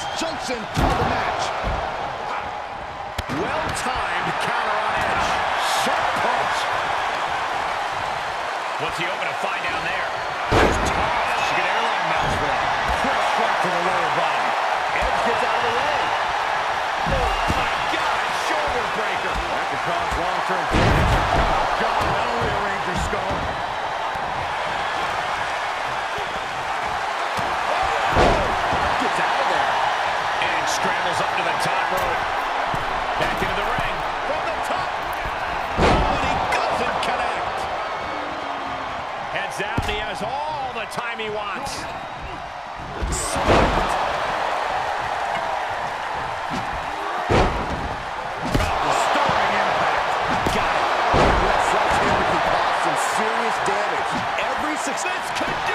Chris Johnson called the match. Well-timed counter on Edge. Sharp punch. What's he open to find down there? He's tall. She can airline mouse for. Quick strike to the lower body. Edge gets out of the way. Oh, my God. Shoulder breaker. That could cause long-term damage. Travels up to the top rope. Back into the ring. From the top. Oh, and he doesn't connect. Heads out, he has all the time he wants. Damage. Every success could